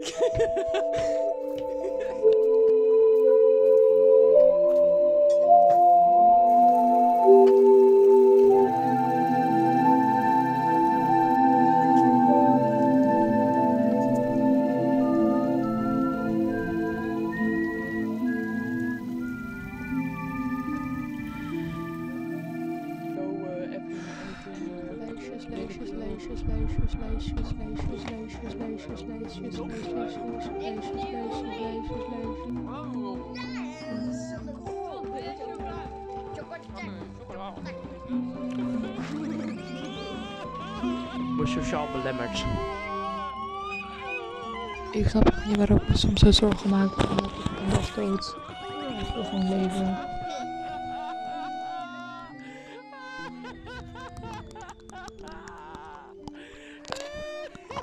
Yeah. Leesjes, leesjes, leesjes, leesjes, leesjes, leesjes, leesjes, leesjes, leesjes, leesjes, leesjes, leesjes, leesjes, leesjes, leesjes. Word sociaal belemmerd. Ik snap echt niet waarom ik me soms zo zorgen maak dat was dood. Leven. Ah.